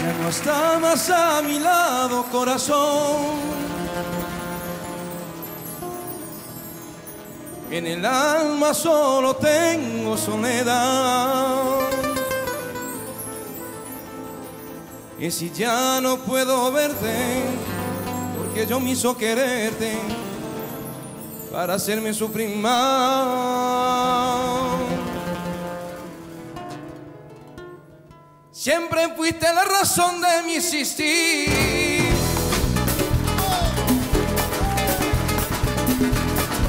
Ya no está más a mi lado, corazón. En el alma solo tengo soledad. Y si ya no puedo verte, porque yo me hizo quererte para hacerme sufrir más. Siempre fuiste la razón de mi existir.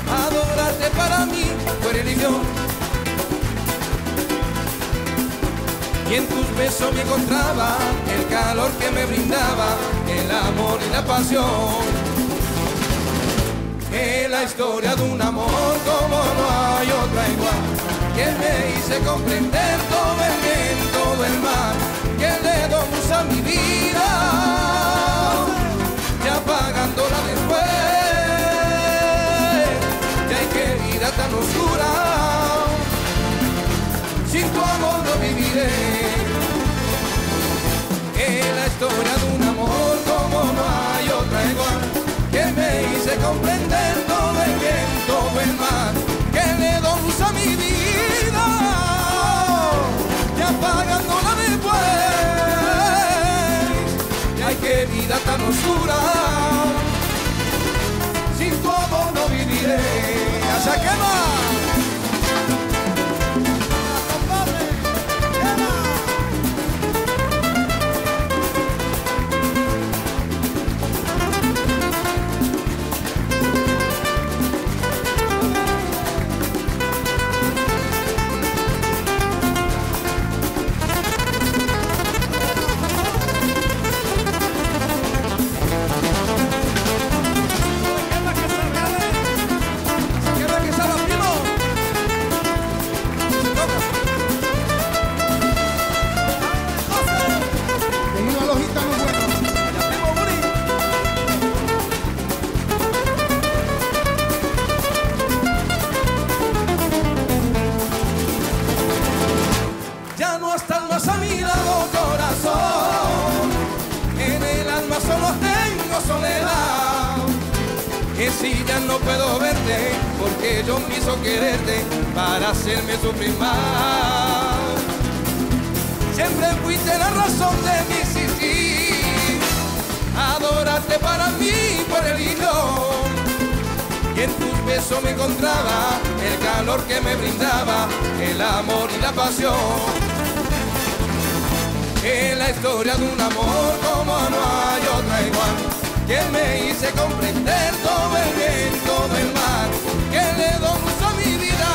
Adorarte para mí fue religión. Y en tus besos me encontraba el calor que me brindaba, el amor y la pasión. Es la historia de un amor como no hay otra igual, que me hice comprender sin tu amor no viviré. Es la historia de un amor como no hay otra igual, que me hice comprender si ya no puedo verte, porque yo quiso quererte para hacerme sufrir más. Siempre fuiste la razón de mi existir. Adorarte para mí por el hilo. Y en tus besos me encontraba el calor que me brindaba, el amor y la pasión. Es la historia de un amor como no hay otra igual, que me hice comprender todo el bien, todo el mal, que le doy a mi vida,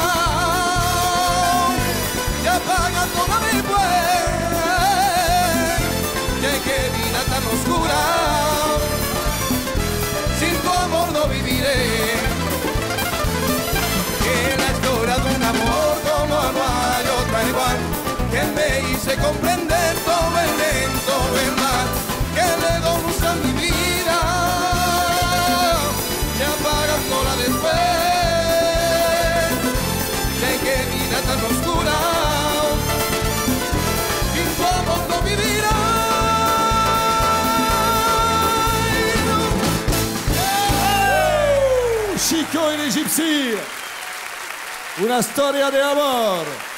y apagándola después, y hay que vida tan oscura, sin tu amor no viviré. Es la historia de un amor como no hay otra igual, que me hice comprender Chico in Gypsy. Una storia di amore.